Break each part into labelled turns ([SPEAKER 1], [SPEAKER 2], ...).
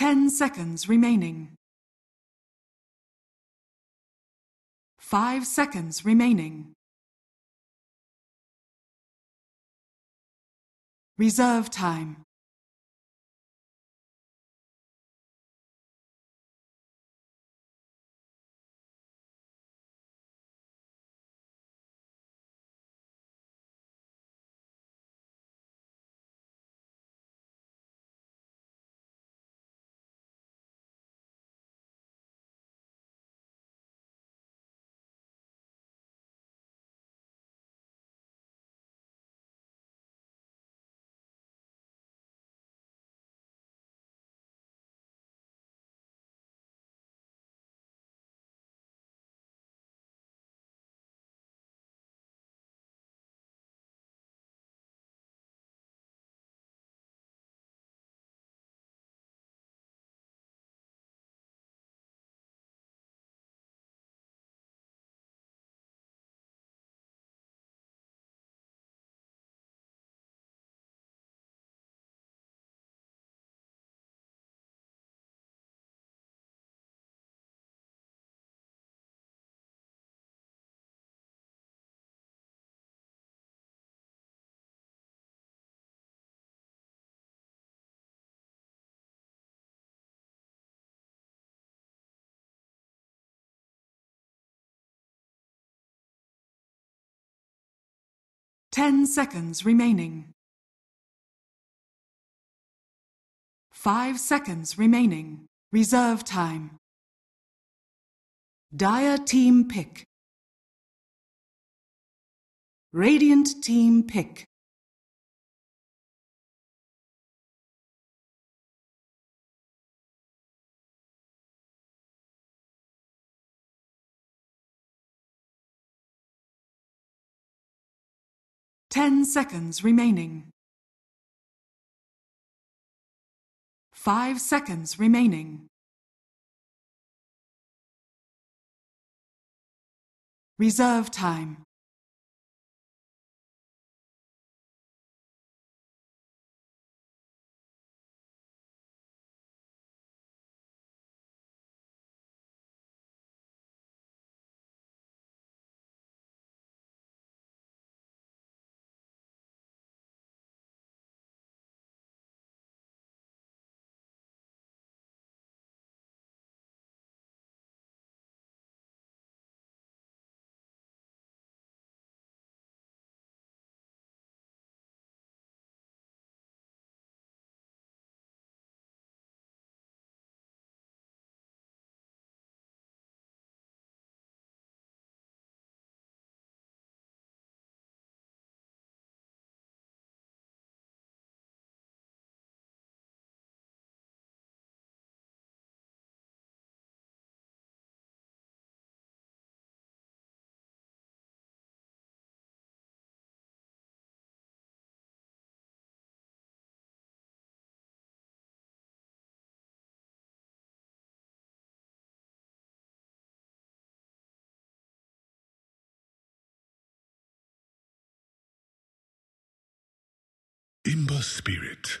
[SPEAKER 1] Ten seconds remaining. Five seconds remaining. Reserve time. Ten seconds remaining. Five seconds remaining. Reserve time. Dire team pick. Radiant team pick. Ten seconds remaining. Five seconds remaining. Reserve time.
[SPEAKER 2] Spirit.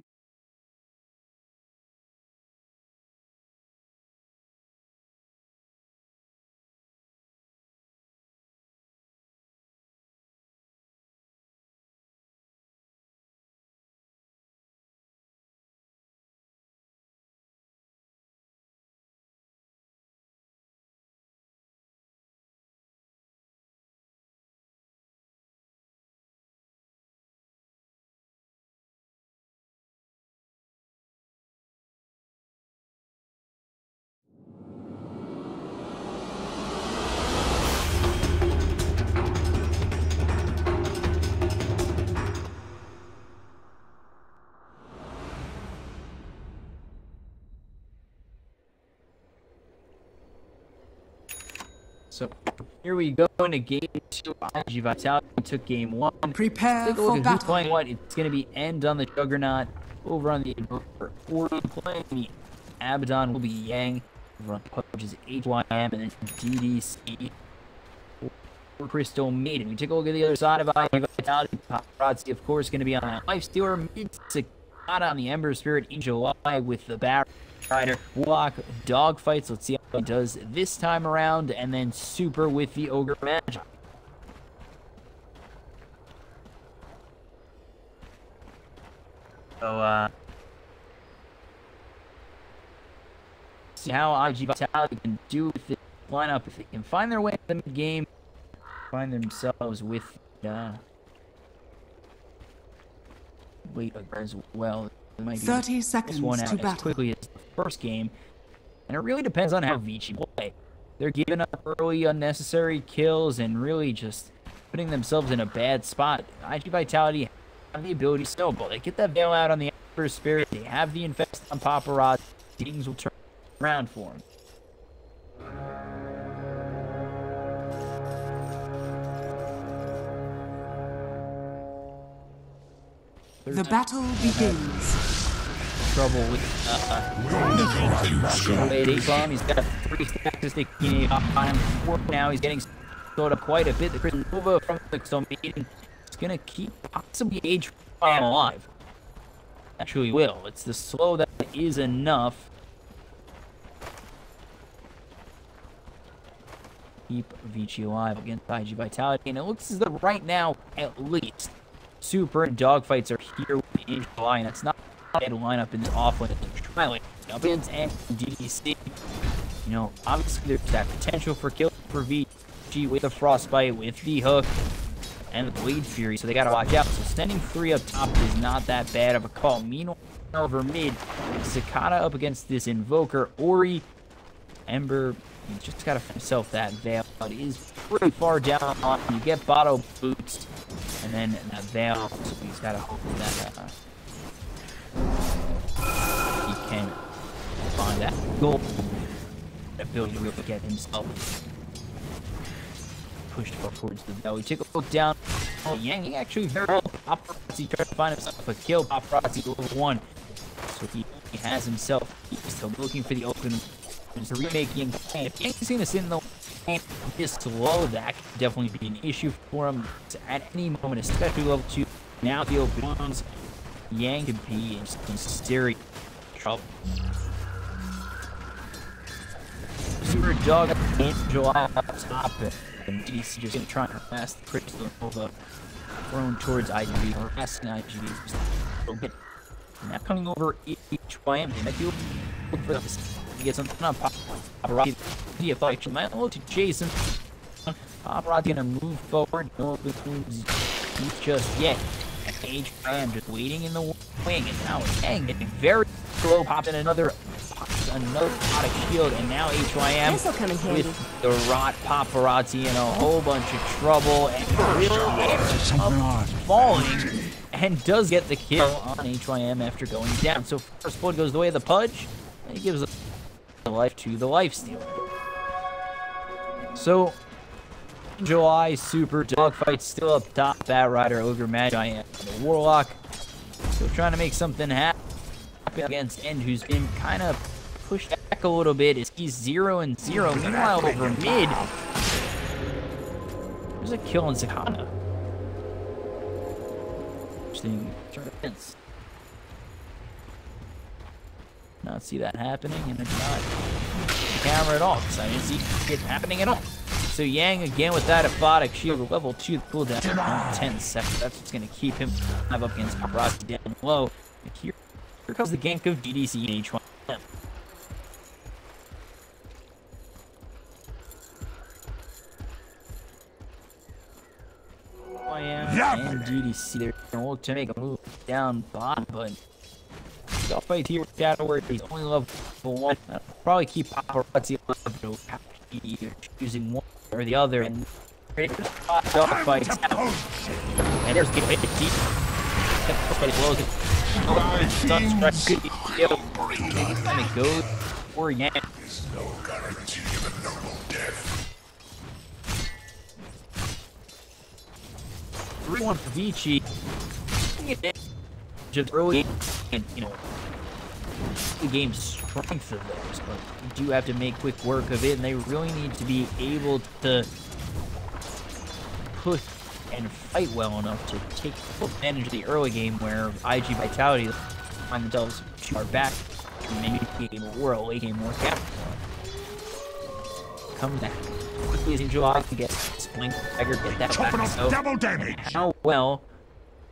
[SPEAKER 3] So here we go into game two. IG Vitality took game one.
[SPEAKER 1] Prepare
[SPEAKER 3] Take a look
[SPEAKER 1] for
[SPEAKER 3] at who's playing what. It's going to be End on the Juggernaut. Over on the Invoker. Or playing the Abaddon will be Yang. Over on Pudge is HYM and then DDC. Or Crystal Maiden. We take a look at the other side of IG Vitality. Paparazzi, of course, going to be on that Life Stealer. Mid Cicada on the Ember Spirit in July with the Bat Rider. Warlock dogfights. Let's see how he does this time around. And then Super with the Ogre Magi. So, uh, see how IG Vitality can do with this lineup if they can find their way in the game, find themselves with uh, late as well. It might be
[SPEAKER 1] 30
[SPEAKER 3] this
[SPEAKER 1] seconds to battle.
[SPEAKER 3] quickly as the first game, and it really depends on how Vici play. They're giving up early unnecessary kills and really just putting themselves in a bad spot. IG Vitality have the ability to snowball. They get that veil out on the Ember Spirit. They have the infest on Paparazzi. Things will turn around for them.
[SPEAKER 1] The battle begins.
[SPEAKER 3] Trouble with uh, Wait, eight bomb. He's got three stacks of sticky on him. Four now. He's getting sort of quite a bit. The Chris Nova from the Maiden is gonna keep possibly age Prime alive. Actually, will. It's the slow that is enough. Keep Vici alive against IG Vitality, and it looks as though right now, at least, Super Dogfights are here with the Eye, and that's not a bad lineup in this offlane. Trialing Gubbins and DDC. You know, obviously there's that potential for kill for VG with the Frostbite, with the Hook, and the Blade Fury, so they gotta watch out. So sending three up top is not that bad of a call. Meanwhile, over mid, Cicada up against this Invoker, Ori, Ember, he just gotta find himself that Veil. But it is pretty far down on You get Bottle boots, and then that Veil, so he's gotta hope that uh, he can find that goal. Ability to will get himself pushed up towards the. We take a look down. Oh, Yang, he actually very well. Paparazzi tried to find himself a kill. Paparazzi level one. So he, he has himself. He's still looking for the open. To remake Yang. If Yang's seen us in the this slow, that could definitely be an issue for him at any moment, especially level two. Now the open wounds. In some serious trouble. Super Dog Angel top, and DC just gonna try and harass the Crystal Nova thrown towards IGV, harassing IGV. So get now coming over HYM, they might be this to get something on Pop Paparazzi. The fight might look to Jason. Paparazzi gonna move forward, no moves just yet. And HYM just waiting in the wing, and now Yang getting very slow, pops in another another pot of shield, and now HYM
[SPEAKER 4] come in handy.
[SPEAKER 3] with the rot paparazzi in a whole bunch of trouble and really up falling and does get the kill on HYM after going down. So first blood goes the way of the Pudge, and he gives the life to the life stealer. So July Super Dogfight still up top. Bat Rider, Ogre Magi, and the Warlock still trying to make something happen against End, who's been kind of pushed back a little bit as he's 0 and 0. Meanwhile, over mid, there's a kill on Sakana. Which they try to. Not see that happening, and it's not the camera at all, because I didn't see it happening at all. So Yang again with that aphotic shield, level 2 cooldown on 10 seconds. That's what's going to keep him alive up against Paparazzi down low. Here, here comes the gank of DDC oh, and H1. I am and DDC. They're going to look to make a move down bottom, but I'll fight here with Shadow where he's only level one. I'll probably keep Paparazzi level two. Have to be either choosing one or the other, and dogfight. And there's good deep. But it blows it. Anytime it goes, or yeah.
[SPEAKER 2] There's no guarantee of a
[SPEAKER 3] normal Vici. Just early, and you know the game's strength of those, but you do have to make quick work of it, and they really need to be able to push and fight well enough to take full advantage of the early game where IG Vitality find themselves far back and maybe the game or a late game more capable. Come back quickly as in July to get Splink Dagger, get that
[SPEAKER 2] Chopping
[SPEAKER 3] back. So,
[SPEAKER 2] double damage.
[SPEAKER 3] how well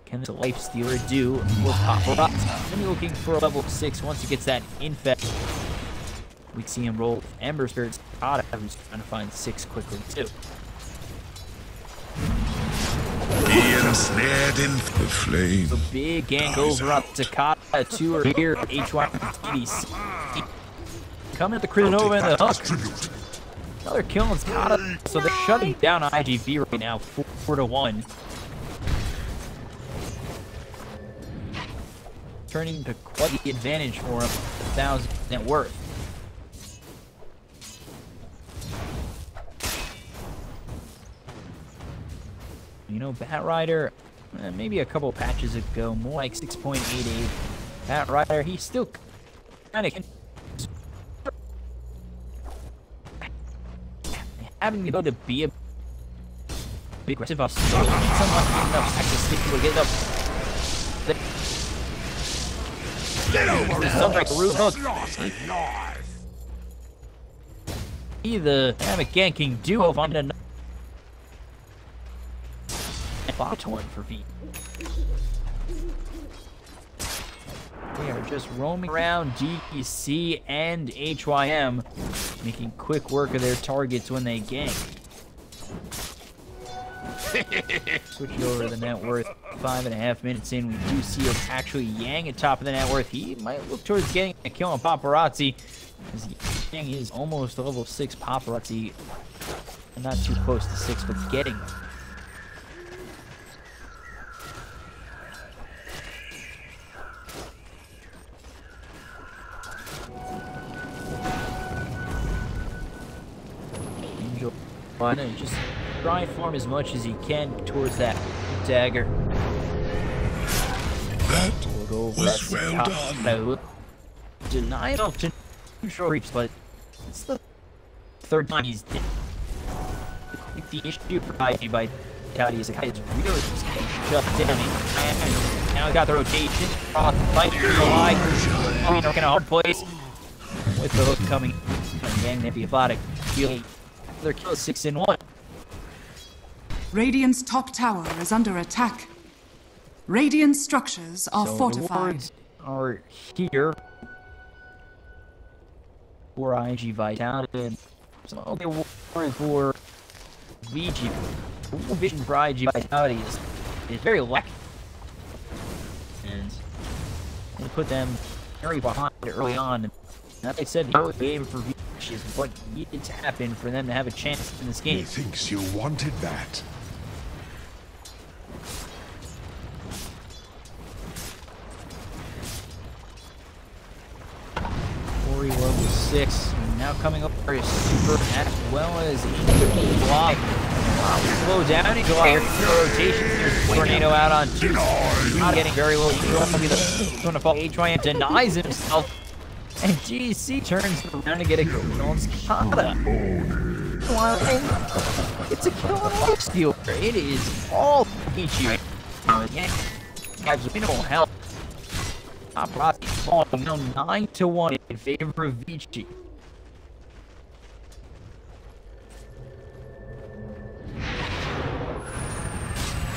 [SPEAKER 3] can the Life Stealer do with Paparazzi? Then you're looking for a level 6 once he gets that infect. We see him roll Ember Spirits. God, who's trying to find 6 quickly too.
[SPEAKER 2] Being snared in the flame.
[SPEAKER 3] The big gank over up Takata, two are here, HY and TDC. Coming at the Crinova and the Husk.
[SPEAKER 2] Tribute.
[SPEAKER 3] Another kill on Takata. So they're shutting down IGV right now, 4 to 1. Turning to quite the advantage for him, 1,000 net worth. You know, Bat Rider, uh, maybe a couple patches ago, more like 6.88. Bat Rider, he's still kind of having the ability to be a big aggressive someone enough to get up.
[SPEAKER 2] Get over it.
[SPEAKER 3] Sounds like root hook. He the dynamic ganking duo find another bot one for V. They are just roaming around DEC and HYM, making quick work of their targets when they gank. Switch over to the net worth. Five and a half minutes in, we do see us actually Yang at top of the net worth. He might look towards getting a kill on Paparazzi. Yang is almost level 6 Paparazzi. Not too close to 6, but getting Why just try and farm as much as he can towards that dagger.
[SPEAKER 2] That was well done.
[SPEAKER 3] Deny it to short reaps, but it's the third time he's dead. The issue for IG by Cowdy is the guy is really just getting shut down. And now he got the rotation. Cross fight for line. Oh, you know, in a hard place. With the hook coming. And Yang Nebiotic. Kill. Their kill is six in one.
[SPEAKER 1] Radiant's top tower is under attack. Radiant structures are
[SPEAKER 3] So the
[SPEAKER 1] fortified.
[SPEAKER 3] wards are here for IG Vitality. and Some of the wards for VG. Vision for IG Vitality is, is very lacking. And they put them very behind early on. And as I said, the early game for VG is what needed to happen for them to have a chance in this game.
[SPEAKER 2] He thinks you wanted that.
[SPEAKER 3] 6. Now coming up for his super as well as Angel Block. Slow down Angel Block. Rotation. There's Tornado out on two. Not getting very low. Angel will be the going to fall. HYM denies himself. And GC turns around to get a kill on Skada. It's a kill on Lifesteal. It is all Ichi. Yeah. Guys, minimal health. Falling now 9 to 1 in favor of Vici.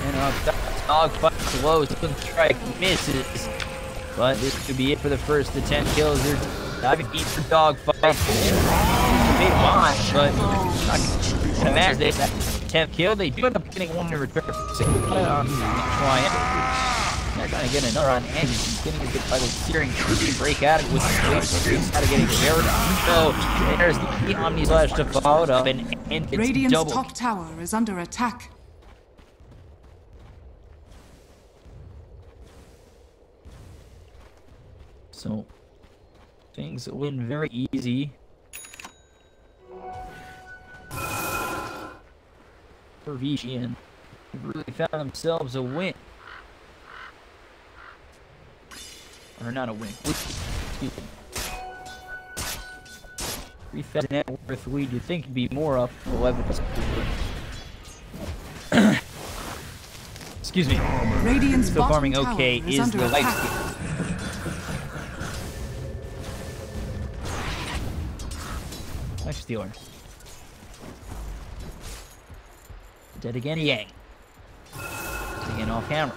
[SPEAKER 3] And up top, dogfight close, the strike misses. But this could be it for the first of 10 kills. They're diving deep for dogfight. Made one, but not they that 10th kill. They do end up getting one in return. Uh. They're gonna get another on Andy. He's getting a bit by the searing tree break out with the wave. Gotta get a so there's the Omni Slash to follow it up and, and it's
[SPEAKER 1] Radiant's
[SPEAKER 3] double.
[SPEAKER 1] top tower is under attack.
[SPEAKER 3] So things win very easy. For and really found themselves a win. Or not a win. Excuse me. 3,000 net worth lead, you'd think be more up 11. Excuse me.
[SPEAKER 1] Radiant's
[SPEAKER 3] Still farming okay
[SPEAKER 1] is
[SPEAKER 3] is the light
[SPEAKER 1] attack.
[SPEAKER 3] steal. Life stealer. Dead again, Yang. Again off camera.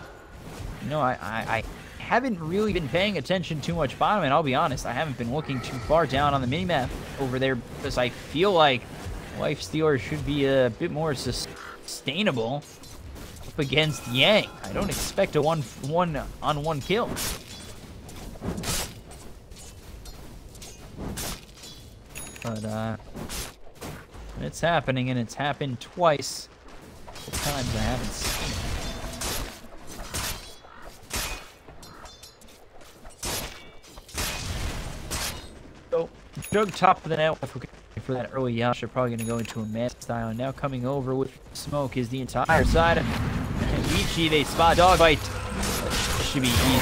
[SPEAKER 3] You know, I, I, I haven't really been paying attention too much bottom, and I'll be honest, I haven't been looking too far down on the minimap over there because I feel like Life Stealer should be a bit more sustainable up against Yang. I don't expect a one one on one kill. But uh it's happening and it's happened twice. Times I haven't So, Jug top of the net if we're for that early Yasha, probably going to go into a man style. And now coming over with smoke is the entire side of Kenjichi. They spot dogfight. This should be easy.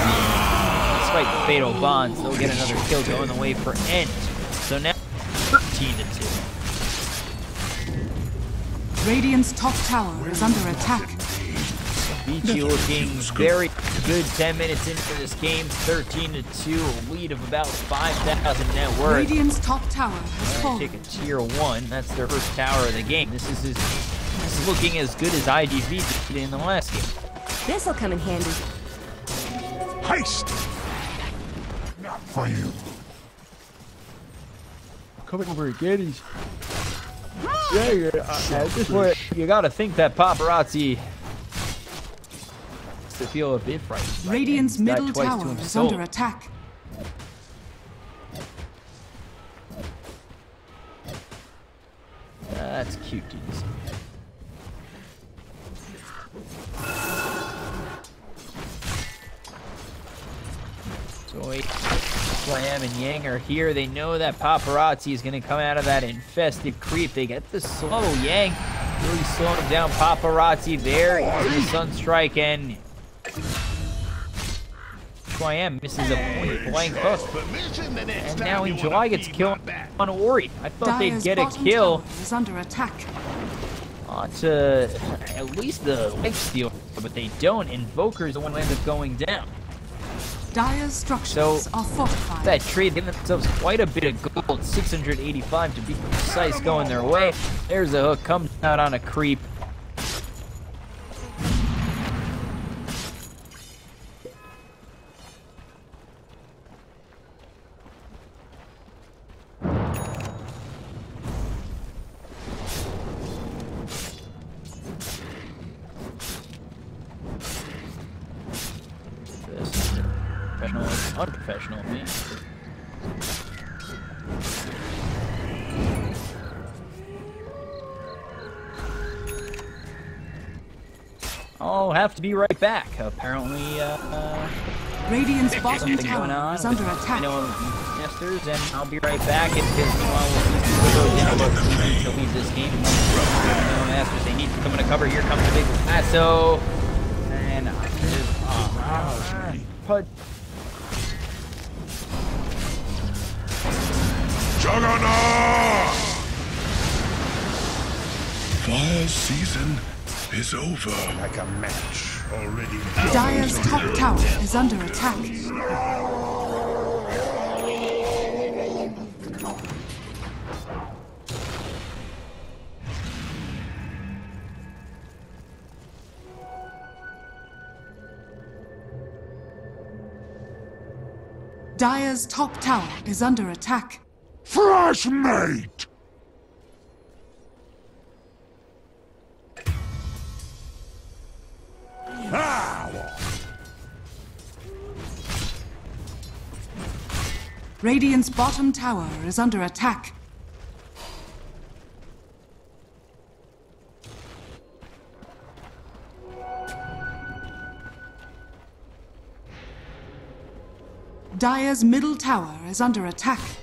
[SPEAKER 3] Despite the fatal bonds, they'll get another kill going the way for End. So now 13 to 2.
[SPEAKER 1] Radiant's top tower is under attack.
[SPEAKER 3] Vici looking very good 10 minutes into this game. 13 to 2, a lead of about 5,000 net worth.
[SPEAKER 1] Radiant's top tower has
[SPEAKER 3] Alright, take a tier one. That's their first tower of the game. This is as, this is looking as good as IDV did in the last game.
[SPEAKER 4] This'll come in handy.
[SPEAKER 2] Haste! Not for you.
[SPEAKER 3] Coming over Geddes. Yeah, yeah. I, I just want you gotta think that paparazzi to feel a bit frightened. by
[SPEAKER 1] Radiant's middle tower is under attack.
[SPEAKER 3] That's cute, dudes. So wait, Slam and Yang are here. They know that paparazzi is going to come out of that infested creep. They get the slow Yang, really slowing him down. Paparazzi there, the Sunstrike and Cheyenne misses a blank And now in July gets killed on Ori. I thought they'd get a kill
[SPEAKER 1] is under attack.
[SPEAKER 3] onto at least the life steal, but they don't. Invoker's the one who ends up going down.
[SPEAKER 1] Dire's structures
[SPEAKER 3] So,
[SPEAKER 1] are fortified.
[SPEAKER 3] That trade giving themselves quite a bit of gold, 685 to be precise, going their way. There's a hook, comes out on a creep. Professional, unprofessional of me. I'll have to be right back. Apparently, uh, uh,
[SPEAKER 1] Radiant's bottom
[SPEAKER 3] something
[SPEAKER 1] tower is under attack.
[SPEAKER 3] you know, nesters, and I'll be right back. And because meanwhile, we'll see people go down, but we need to leave this game. No masters, they need to come into cover. Here comes the big lasso, and uh, there's, uh, put
[SPEAKER 2] Juggernaut! Fire season is over. Like a match already
[SPEAKER 1] Dire's top tower is under attack. Dire's top tower is under attack.
[SPEAKER 2] Fresh mate!
[SPEAKER 1] Radiant's bottom tower is under attack. Dire's middle tower is under attack.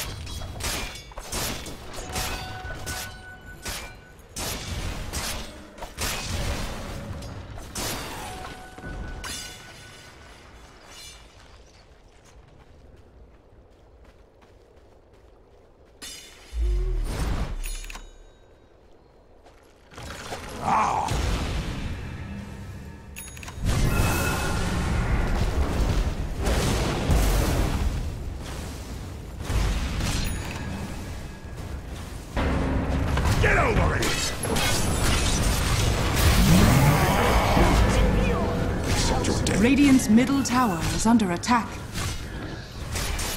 [SPEAKER 1] Radiant's middle tower is under attack.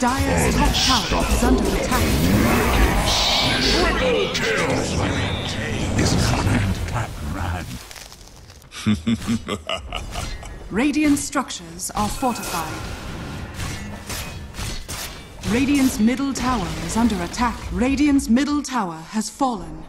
[SPEAKER 1] Dire's top tower is under attack.
[SPEAKER 2] Triple! Is command
[SPEAKER 1] Radiant structures are fortified. Radiant's middle tower is under attack. Radiant's middle tower has fallen.